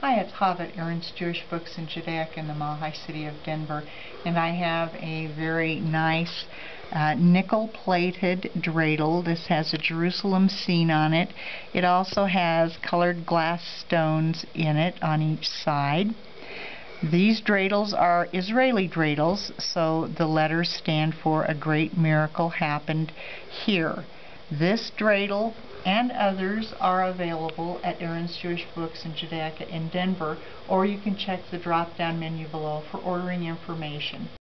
Hi, it's Chavah at Aharon's Jewish Books in Judaica in the Mile City of Denver, and I have a very nice uh, nickel-plated dreidel. This has a Jerusalem scene on it. It also has colored glass stones in it on each side. These dreidels are Israeli dreidels, so the letters stand for a great miracle happened here. This dreidel and others are available at Aharon's Jewish Books in Judaica in Denver, or you can check the drop-down menu below for ordering information.